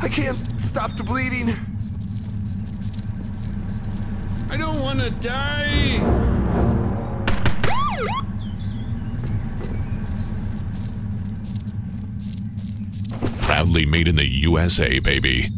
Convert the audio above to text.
I can't stop the bleeding. I don't want to die. Proudly made in the USA, baby.